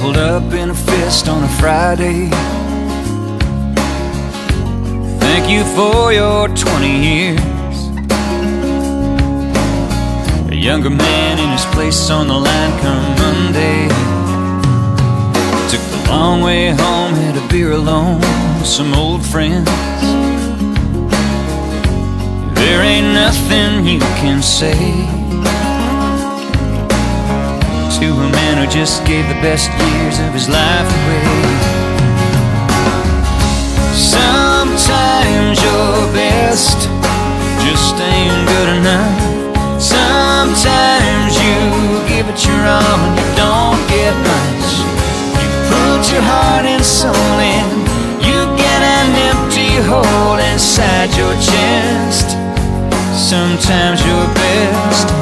bottled up in a fist on a Friday. Thank you for your 20 years. A younger man in his place on the line come Monday. Took the long way home, had a beer alone with some old friends. There ain't nothing you can say to a man who just gave the best years of his life away. Sometimes your best just ain't good enough. Sometimes you give it your all and you don't get much. You put your heart and soul in, you get an empty hole inside your chest. Sometimes your best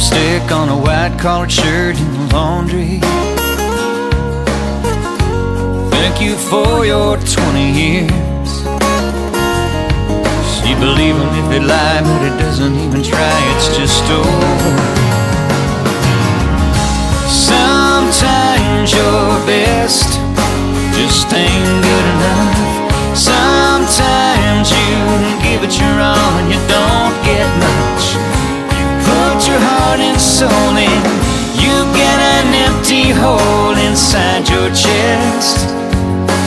lipstick on a white collared shirt in the laundry. Thank you for your 20 years. She believe him if they lie, but it doesn't even try, it's just over. Sometimes your best just ain't good enough. Sometimes empty hole inside your chest.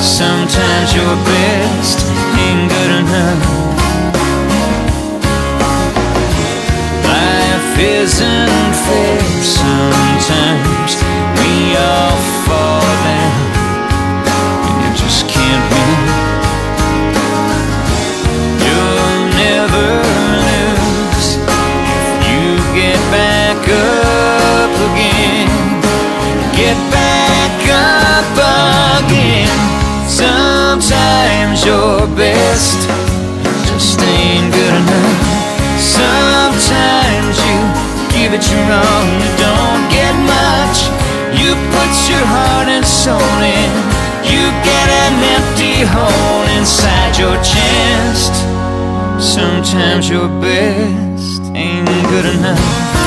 Sometimes your best ain't good enough. Life isn't fair sometimes. We all fall down. and You just can't win. You'll never lose if you get back up. Get back up again. Sometimes your best just ain't good enough. Sometimes you give it your all, you don't get much. You put your heart and soul in, you get an empty hole inside your chest. Sometimes your best ain't good enough.